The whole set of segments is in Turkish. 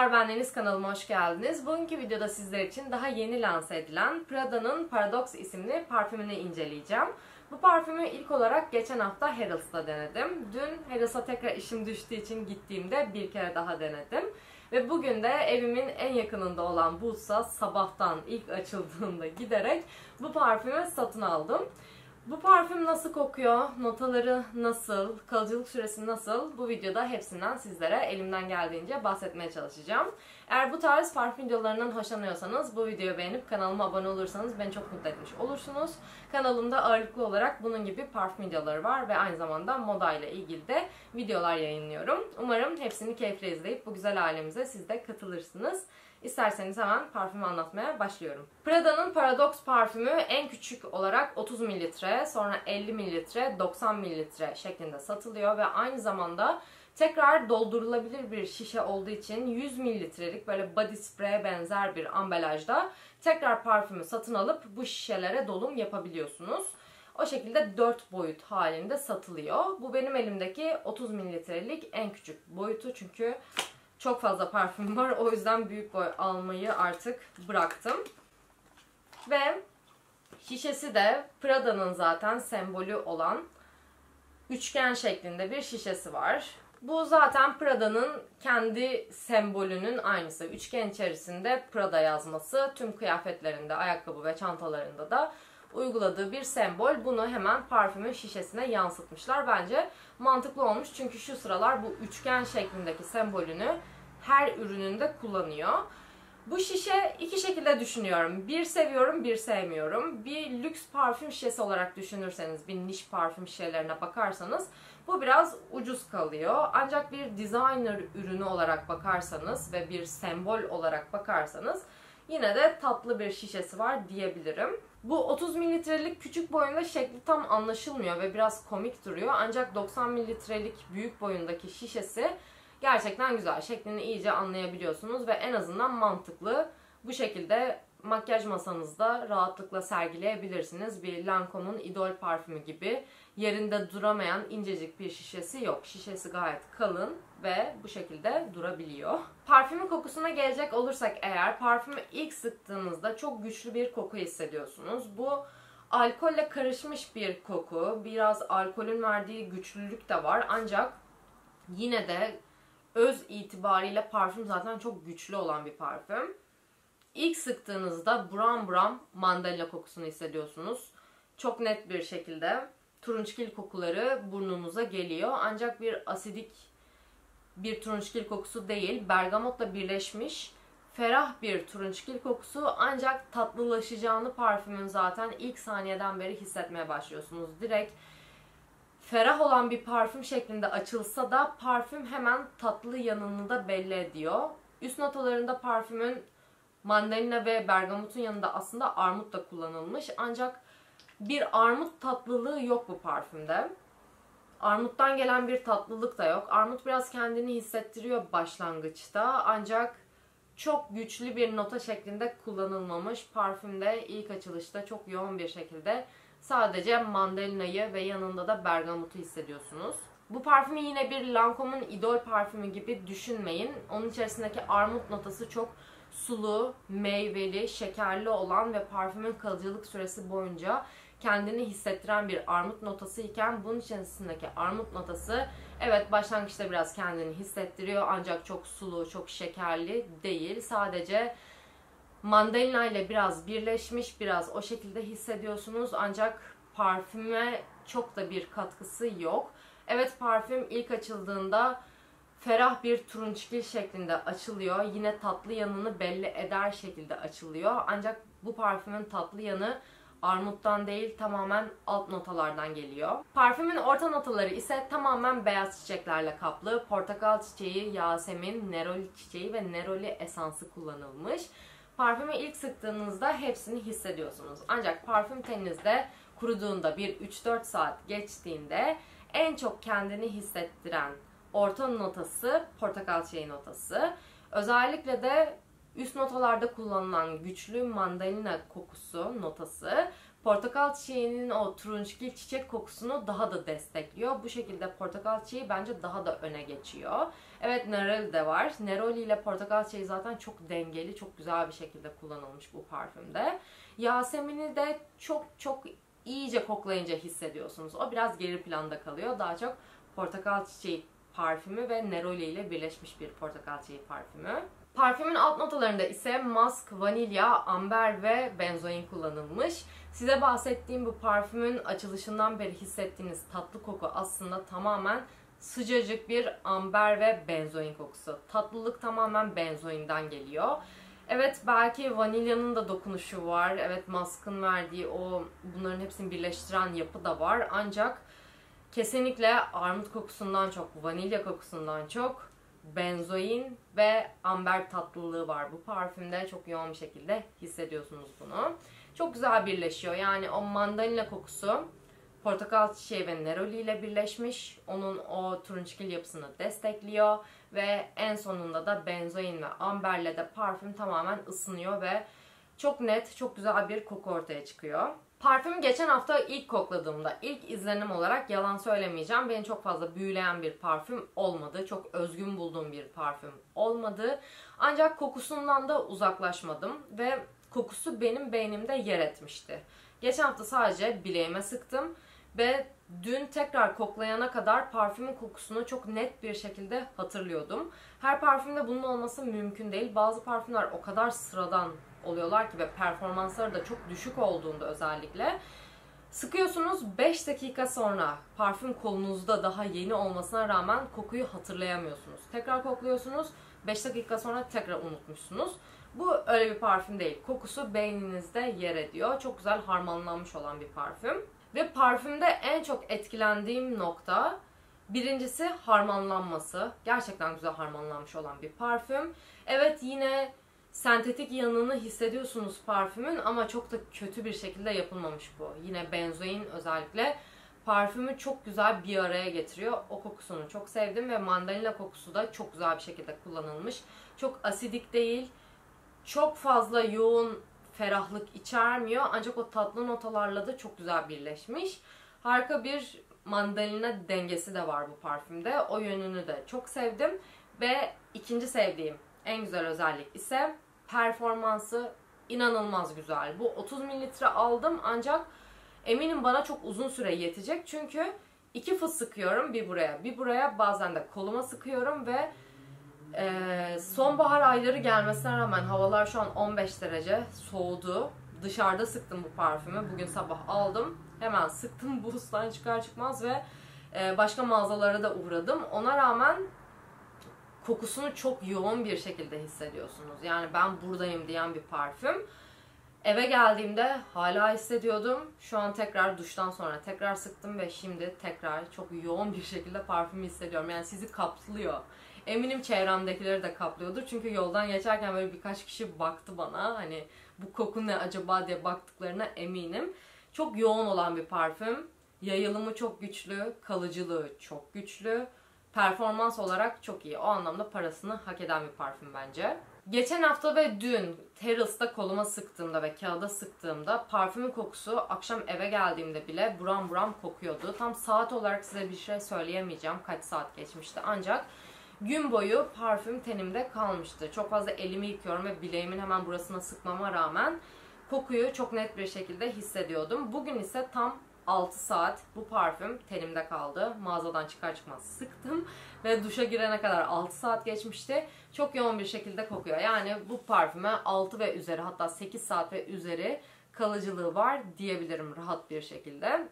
Merhabalar ben Deniz kanalıma hoş geldiniz. Bugünkü videoda sizler için daha yeni lanse edilen Prada'nın Paradox isimli parfümünü inceleyeceğim. Bu parfümü ilk olarak geçen hafta Harrods'ta denedim. Dün Harrods'a tekrar işim düştüğü için gittiğimde bir kere daha denedim. Ve bugün de evimin en yakınında olan Boots'a sabahtan ilk açıldığında giderek bu parfümü satın aldım. Bu parfüm nasıl kokuyor, notaları nasıl, kalıcılık süresi nasıl bu videoda hepsinden sizlere elimden geldiğince bahsetmeye çalışacağım. Eğer bu tarz parfüm videolarından hoşlanıyorsanız bu videoyu beğenip kanalıma abone olursanız beni çok mutlu etmiş olursunuz. Kanalımda ağırlıklı olarak bunun gibi parfüm videoları var ve aynı zamanda moda ile ilgili de videolar yayınlıyorum. Umarım hepsini keyifle izleyip bu güzel ailemize siz de katılırsınız. İsterseniz hemen parfümü anlatmaya başlıyorum. Prada'nın Paradox parfümü en küçük olarak 30 mililitre, sonra 50 mililitre, 90 mililitre şeklinde satılıyor ve aynı zamanda tekrar doldurulabilir bir şişe olduğu için 100 mililitrelik böyle body spray'e benzer bir ambalajda tekrar parfümü satın alıp bu şişelere dolum yapabiliyorsunuz. O şekilde 4 boyut halinde satılıyor. Bu benim elimdeki 30 mililitrelik en küçük boyutu çünkü çok fazla parfüm var. O yüzden büyük boy almayı artık bıraktım. Ve şişesi de Prada'nın zaten sembolü olan üçgen şeklinde bir şişesi var. Bu zaten Prada'nın kendi sembolünün aynısı. Üçgen içerisinde Prada yazması tüm kıyafetlerinde, ayakkabı ve çantalarında da uyguladığı bir sembol. Bunu hemen parfümün şişesine yansıtmışlar. Bence mantıklı olmuş çünkü şu sıralar bu üçgen şeklindeki sembolünü her ürününde kullanıyor. Bu şişe iki şekilde düşünüyorum. Bir seviyorum, bir sevmiyorum. Bir lüks parfüm şişesi olarak düşünürseniz, bir niş parfüm şişelerine bakarsanız bu biraz ucuz kalıyor. Ancak bir designer ürünü olarak bakarsanız ve bir sembol olarak bakarsanız yine de tatlı bir şişesi var diyebilirim. Bu 30 mililitrelik küçük boyunda şekli tam anlaşılmıyor ve biraz komik duruyor. Ancak 90 mililitrelik büyük boyundaki şişesi gerçekten güzel. Şeklini iyice anlayabiliyorsunuz ve en azından mantıklı. Bu şekilde makyaj masanızda rahatlıkla sergileyebilirsiniz. Bir Lancome'un idol parfümü gibi yerinde duramayan incecik bir şişesi yok. Şişesi gayet kalın ve bu şekilde durabiliyor. Parfümün kokusuna gelecek olursak eğer parfümü ilk sıktığınızda çok güçlü bir koku hissediyorsunuz. Bu alkolle karışmış bir koku. Biraz alkolün verdiği güçlülük de var ancak yine de öz itibariyle parfüm zaten çok güçlü olan bir parfüm. İlk sıktığınızda buram buram mandalina kokusunu hissediyorsunuz. Çok net bir şekilde turunçgil kokuları burnunuza geliyor. Ancak bir asidik bir turunçgil kokusu değil. Bergamotla birleşmiş ferah bir turunçgil kokusu ancak tatlılaşacağını parfümün zaten ilk saniyeden beri hissetmeye başlıyorsunuz. Direkt ferah olan bir parfüm şeklinde açılsa da parfüm hemen tatlı yanını da belli ediyor. Üst notalarında parfümün mandalina ve bergamotun yanında aslında armut da kullanılmış. Ancak bir armut tatlılığı yok bu parfümde. Armuttan gelen bir tatlılık da yok. Armut biraz kendini hissettiriyor başlangıçta ancak çok güçlü bir nota şeklinde kullanılmamış. Parfümde ilk açılışta çok yoğun bir şekilde Sadece mandalinayı ve yanında da bergamotu hissediyorsunuz. Bu parfümü yine bir Lancome'un idol parfümü gibi düşünmeyin. Onun içerisindeki armut notası çok sulu, meyveli, şekerli olan ve parfümün kalıcılık süresi boyunca kendini hissettiren bir armut notası iken bunun içerisindeki armut notası evet başlangıçta biraz kendini hissettiriyor ancak çok sulu, çok şekerli değil. Sadece mandalina ile biraz birleşmiş, biraz o şekilde hissediyorsunuz ancak parfüme çok da bir katkısı yok. Evet parfüm ilk açıldığında ferah bir turunçgil şeklinde açılıyor. Yine tatlı yanını belli eder şekilde açılıyor. Ancak bu parfümün tatlı yanı armuttan değil tamamen alt notalardan geliyor. Parfümün orta notaları ise tamamen beyaz çiçeklerle kaplı. Portakal çiçeği, yasemin, neroli çiçeği ve neroli esansı kullanılmış. Parfümü ilk sıktığınızda hepsini hissediyorsunuz. Ancak parfüm teninizde kuruduğunda bir 3-4 saat geçtiğinde en çok kendini hissettiren orta notası portakal çiçeği notası. Özellikle de üst notalarda kullanılan güçlü mandalina kokusu notası portakal çiçeğinin o turunçgil çiçek kokusunu daha da destekliyor. Bu şekilde portakal çiçeği bence daha da öne geçiyor. Evet Neroli de var. Neroli ile portakal çayı zaten çok dengeli, çok güzel bir şekilde kullanılmış bu parfümde. Yasemin'i de çok çok iyice koklayınca hissediyorsunuz. O biraz geri planda kalıyor. Daha çok portakal çiçeği parfümü ve Neroli ile birleşmiş bir portakal çiçeği parfümü. Parfümün alt notalarında ise musk, vanilya, amber ve benzoin kullanılmış. Size bahsettiğim bu parfümün açılışından beri hissettiğiniz tatlı koku aslında tamamen sıcacık bir amber ve benzoin kokusu. Tatlılık tamamen benzoinden geliyor. Evet belki vanilyanın da dokunuşu var. Evet maskın verdiği o bunların hepsini birleştiren yapı da var. Ancak kesinlikle armut kokusundan çok, vanilya kokusundan çok benzoin ve amber tatlılığı var bu parfümde. Çok yoğun bir şekilde hissediyorsunuz bunu. Çok güzel birleşiyor. Yani o mandalina kokusu portakal çiçeği ve neroli ile birleşmiş. Onun o turunçgil yapısını destekliyor. Ve en sonunda da benzoin ve amberle de parfüm tamamen ısınıyor ve çok net, çok güzel bir koku ortaya çıkıyor. Parfümü geçen hafta ilk kokladığımda, ilk izlenim olarak yalan söylemeyeceğim. Beni çok fazla büyüleyen bir parfüm olmadı. Çok özgün bulduğum bir parfüm olmadı. Ancak kokusundan da uzaklaşmadım ve kokusu benim beynimde yer etmişti. Geçen hafta sadece bileğime sıktım ve dün tekrar koklayana kadar parfümün kokusunu çok net bir şekilde hatırlıyordum. Her parfümde bunun olması mümkün değil. Bazı parfümler o kadar sıradan oluyorlar ki ve performansları da çok düşük olduğunda özellikle sıkıyorsunuz 5 dakika sonra parfüm kolunuzda daha yeni olmasına rağmen kokuyu hatırlayamıyorsunuz. Tekrar kokluyorsunuz 5 dakika sonra tekrar unutmuşsunuz. Bu öyle bir parfüm değil. Kokusu beyninizde yer ediyor. Çok güzel harmanlanmış olan bir parfüm. Ve parfümde en çok etkilendiğim nokta birincisi harmanlanması. Gerçekten güzel harmanlanmış olan bir parfüm. Evet yine sentetik yanını hissediyorsunuz parfümün ama çok da kötü bir şekilde yapılmamış bu. Yine benzoin özellikle parfümü çok güzel bir araya getiriyor. O kokusunu çok sevdim ve mandalina kokusu da çok güzel bir şekilde kullanılmış. Çok asidik değil, çok fazla yoğun ferahlık içermiyor ancak o tatlı notalarla da çok güzel birleşmiş. Harika bir mandalina dengesi de var bu parfümde. O yönünü de çok sevdim. Ve ikinci sevdiğim en güzel özellik ise performansı inanılmaz güzel. Bu 30 mililitre aldım ancak eminim bana çok uzun süre yetecek. Çünkü iki fıs sıkıyorum bir buraya bir buraya bazen de koluma sıkıyorum ve ee, sonbahar ayları gelmesine rağmen havalar şu an 15 derece soğudu. Dışarıda sıktım bu parfümü. Bugün sabah aldım. Hemen sıktım buzdan çıkar çıkmaz ve e, başka mağazalara da uğradım. Ona rağmen kokusunu çok yoğun bir şekilde hissediyorsunuz. Yani ben buradayım diyen bir parfüm. Eve geldiğimde hala hissediyordum. Şu an tekrar duştan sonra tekrar sıktım ve şimdi tekrar çok yoğun bir şekilde parfümü hissediyorum. Yani sizi kaplıyor. Eminim çevremdekileri de kaplıyordur. Çünkü yoldan geçerken böyle birkaç kişi baktı bana. Hani bu koku ne acaba diye baktıklarına eminim. Çok yoğun olan bir parfüm. Yayılımı çok güçlü, kalıcılığı çok güçlü. Performans olarak çok iyi. O anlamda parasını hak eden bir parfüm bence. Geçen hafta ve dün Terrace'da koluma sıktığımda ve kağıda sıktığımda parfümün kokusu akşam eve geldiğimde bile buram buram kokuyordu. Tam saat olarak size bir şey söyleyemeyeceğim kaç saat geçmişti ancak gün boyu parfüm tenimde kalmıştı. Çok fazla elimi yıkıyorum ve bileğimin hemen burasına sıkmama rağmen kokuyu çok net bir şekilde hissediyordum. Bugün ise tam 6 saat bu parfüm tenimde kaldı. Mağazadan çıkar çıkmaz sıktım ve duşa girene kadar 6 saat geçmişti. Çok yoğun bir şekilde kokuyor. Yani bu parfüme 6 ve üzeri hatta 8 saat ve üzeri kalıcılığı var diyebilirim rahat bir şekilde.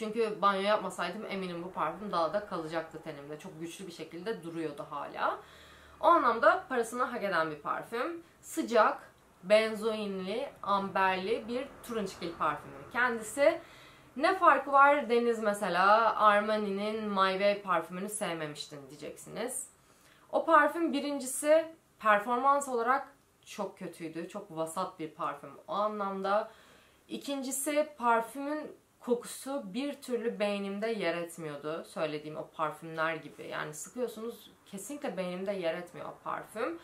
Çünkü banyo yapmasaydım eminim bu parfüm daha da kalacaktı tenimde. Çok güçlü bir şekilde duruyordu hala. O anlamda parasını hak eden bir parfüm. Sıcak, benzoinli, amberli bir turunçgil parfümü. Kendisi ne farkı var Deniz mesela Armani'nin My Way parfümünü sevmemiştin diyeceksiniz. O parfüm birincisi performans olarak çok kötüydü. Çok vasat bir parfüm o anlamda. İkincisi parfümün kokusu bir türlü beynimde yer etmiyordu. Söylediğim o parfümler gibi. Yani sıkıyorsunuz kesinlikle beynimde yer etmiyor o parfüm.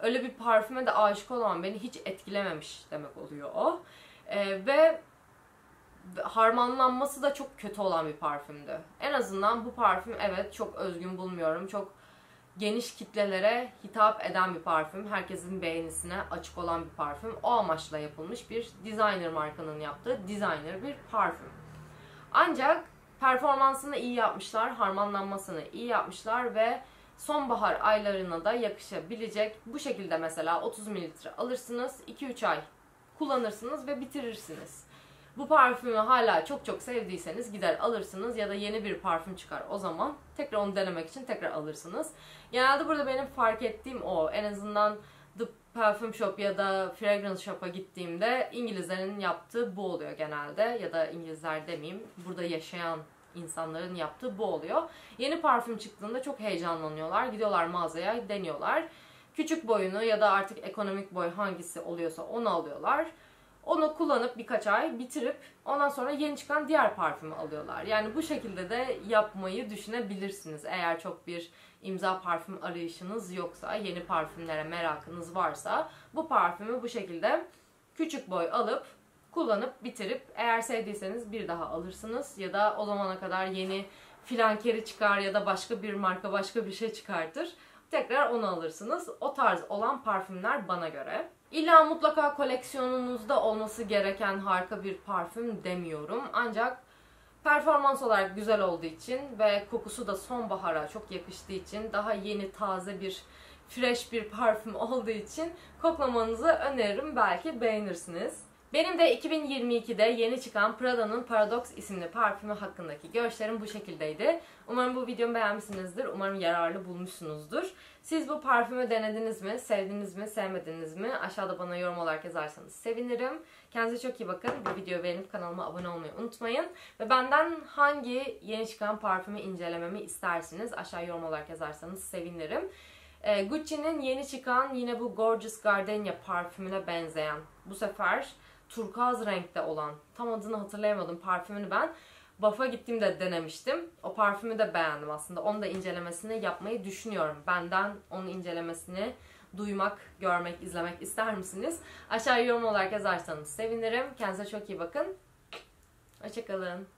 Öyle bir parfüme de aşık olan beni hiç etkilememiş demek oluyor o. Ee, ve harmanlanması da çok kötü olan bir parfümdü. En azından bu parfüm evet çok özgün bulmuyorum. Çok geniş kitlelere hitap eden bir parfüm. Herkesin beğenisine açık olan bir parfüm. O amaçla yapılmış bir designer markanın yaptığı designer bir parfüm. Ancak performansını iyi yapmışlar, harmanlanmasını iyi yapmışlar ve sonbahar aylarına da yakışabilecek. Bu şekilde mesela 30 mililitre alırsınız, 2-3 ay kullanırsınız ve bitirirsiniz. Bu parfümü hala çok çok sevdiyseniz gider alırsınız ya da yeni bir parfüm çıkar o zaman tekrar onu denemek için tekrar alırsınız. Genelde burada benim fark ettiğim o. En azından The Parfum Shop ya da Fragrance Shop'a gittiğimde İngilizlerin yaptığı bu oluyor genelde ya da İngilizler demeyeyim burada yaşayan insanların yaptığı bu oluyor. Yeni parfüm çıktığında çok heyecanlanıyorlar. Gidiyorlar mağazaya deniyorlar. Küçük boyunu ya da artık ekonomik boy hangisi oluyorsa onu alıyorlar. Onu kullanıp birkaç ay bitirip ondan sonra yeni çıkan diğer parfümü alıyorlar. Yani bu şekilde de yapmayı düşünebilirsiniz. Eğer çok bir imza parfüm arayışınız yoksa, yeni parfümlere merakınız varsa bu parfümü bu şekilde küçük boy alıp kullanıp bitirip eğer sevdiyseniz bir daha alırsınız ya da o zamana kadar yeni filankeri çıkar ya da başka bir marka başka bir şey çıkartır. Tekrar onu alırsınız. O tarz olan parfümler bana göre. İlla mutlaka koleksiyonunuzda olması gereken harika bir parfüm demiyorum. Ancak performans olarak güzel olduğu için ve kokusu da sonbahara çok yakıştığı için daha yeni taze bir fresh bir parfüm olduğu için koklamanızı öneririm. Belki beğenirsiniz. Benim de 2022'de yeni çıkan Prada'nın Paradox isimli parfümü hakkındaki görüşlerim bu şekildeydi. Umarım bu videomu beğenmişsinizdir. Umarım yararlı bulmuşsunuzdur. Siz bu parfümü denediniz mi? Sevdiniz mi? Sevmediniz mi? Aşağıda bana yorum olarak yazarsanız sevinirim. Kendinize çok iyi bakın. Bu videoyu beğenip kanalıma abone olmayı unutmayın. Ve benden hangi yeni çıkan parfümü incelememi istersiniz? Aşağı yorum olarak yazarsanız sevinirim. Ee, Gucci'nin yeni çıkan yine bu Gorgeous Gardenia parfümüne benzeyen bu sefer turkuaz renkte olan tam adını hatırlayamadım parfümünü ben Bafa gittiğimde denemiştim. O parfümü de beğendim aslında. Onu da incelemesini yapmayı düşünüyorum. Benden onun incelemesini duymak, görmek, izlemek ister misiniz? Aşağı yorum olarak yazarsanız sevinirim. Kendinize çok iyi bakın. Hoşçakalın.